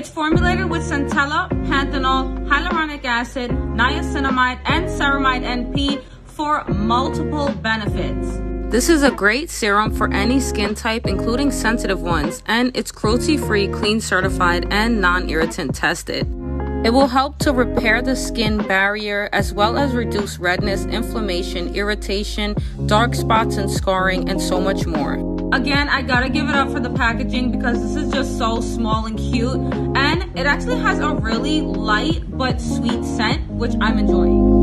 with centella, panthenol, hyaluronic acid, niacinamide, and ceramide NP for multiple benefits. This is a great serum for any skin type, including sensitive ones, and it's cruelty free, clean certified, and non irritant tested. It will help to repair the skin barrier as well as reduce redness, inflammation, irritation, dark spots and scarring, and so much more. Again, I gotta give it up for the packaging because this is just so small and cute, and it actually has a really light but sweet scent, which I'm enjoying.